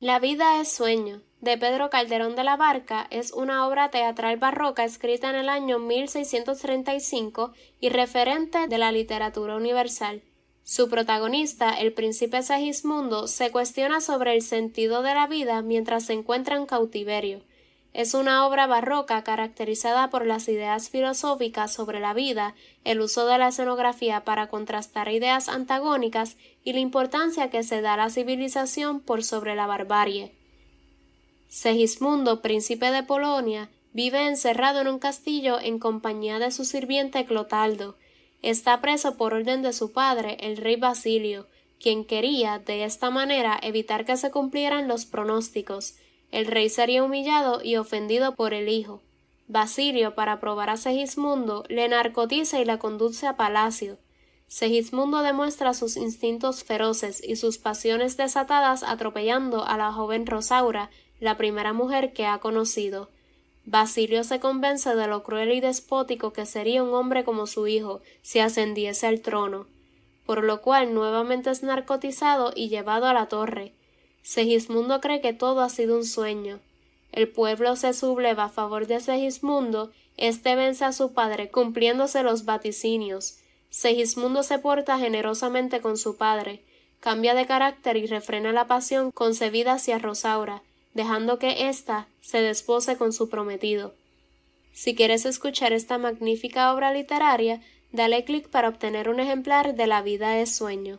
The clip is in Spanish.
La vida es sueño, de Pedro Calderón de la Barca, es una obra teatral barroca escrita en el año 1635 y referente de la literatura universal. Su protagonista, el príncipe Segismundo, se cuestiona sobre el sentido de la vida mientras se encuentra en cautiverio. Es una obra barroca caracterizada por las ideas filosóficas sobre la vida, el uso de la escenografía para contrastar ideas antagónicas y la importancia que se da a la civilización por sobre la barbarie. Segismundo, príncipe de Polonia, vive encerrado en un castillo en compañía de su sirviente Clotaldo. Está preso por orden de su padre, el rey Basilio, quien quería, de esta manera, evitar que se cumplieran los pronósticos, el rey sería humillado y ofendido por el hijo. Basilio, para probar a Segismundo, le narcotiza y la conduce a palacio. Segismundo demuestra sus instintos feroces y sus pasiones desatadas atropellando a la joven Rosaura, la primera mujer que ha conocido. Basilio se convence de lo cruel y despótico que sería un hombre como su hijo si ascendiese al trono, por lo cual nuevamente es narcotizado y llevado a la torre. Segismundo cree que todo ha sido un sueño. El pueblo se subleva a favor de Segismundo, éste vence a su padre cumpliéndose los vaticinios. Segismundo se porta generosamente con su padre, cambia de carácter y refrena la pasión concebida hacia Rosaura, dejando que ésta se despose con su prometido. Si quieres escuchar esta magnífica obra literaria, dale clic para obtener un ejemplar de La vida es sueño.